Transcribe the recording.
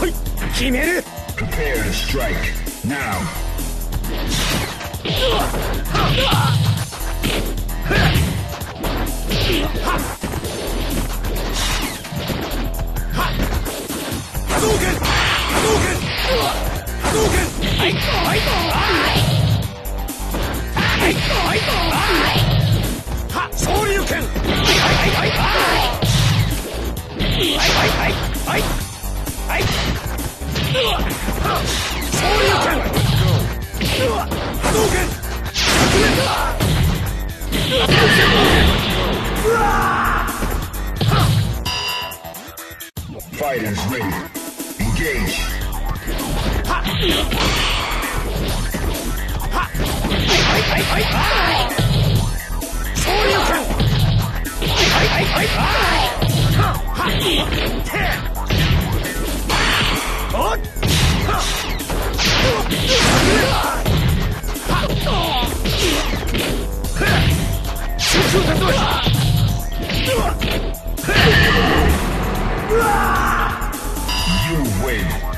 来い決める Prepare to strike now ハドーゲンハドーゲンハドーゲンはいはいはい Fighters ready. Engage. Ha! Ha! Shoryuken! Ha! Ha! You win.